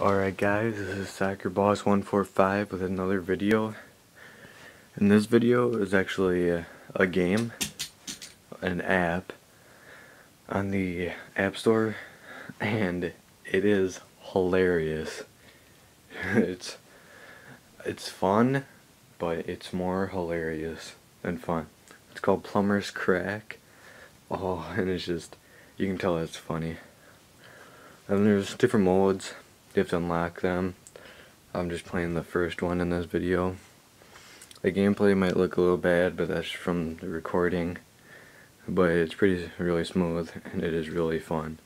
Alright guys, this is Soccer Boss 145 with another video. And this video is actually a, a, game, an app, on the App Store, and it is hilarious. it's it's fun, but it's more hilarious than fun. It's called Plumber's Crack. Oh, and it's just, you can tell it's funny. And there's different modes you have to unlock them. I'm just playing the first one in this video. The gameplay might look a little bad, but that's from the recording. But it's pretty really smooth, and it is really fun.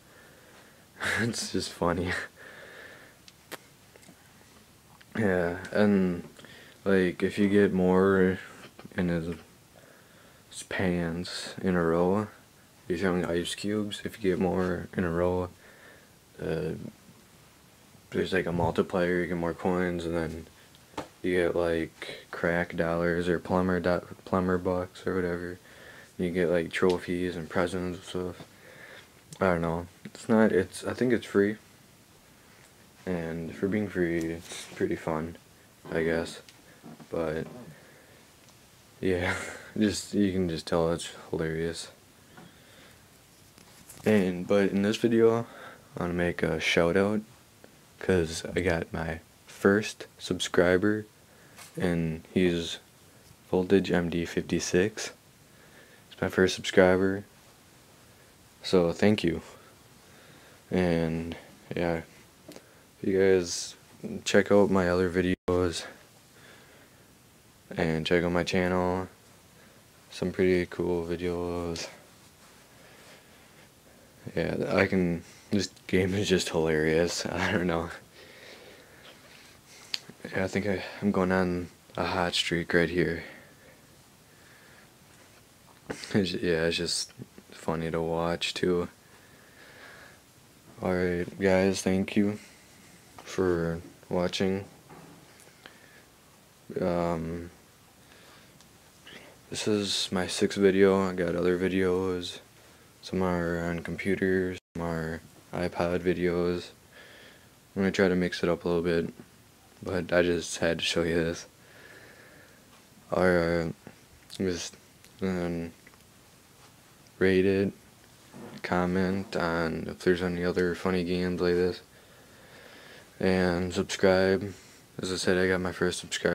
it's just funny. yeah, and like if you get more in his, pants in a row, he's having ice cubes. If you get more in a row, uh, there's like a multiplier, you get more coins, and then you get like crack dollars or plumber do plumber bucks or whatever. You get like trophies and presents and stuff. I don't know. It's not. It's. I think it's free. And for being free, it's pretty fun, I guess. But yeah, just you can just tell it's hilarious. And but in this video, I want to make a shout out because I got my first subscriber and he's Voltage MD56 He's my first subscriber. So thank you. And yeah. You guys check out my other videos and check out my channel. Some pretty cool videos yeah I can this game is just hilarious. I don't know. Yeah, I think I, I'm going on a hot streak right here. It's, yeah, it's just funny to watch too. Alright guys, thank you for watching. Um, this is my sixth video. I got other videos. Some are on computers, some are iPod videos. I'm going to try to mix it up a little bit, but I just had to show you this. Uh, just um, rate it, comment on if there's any other funny games like this, and subscribe. As I said, I got my first subscriber.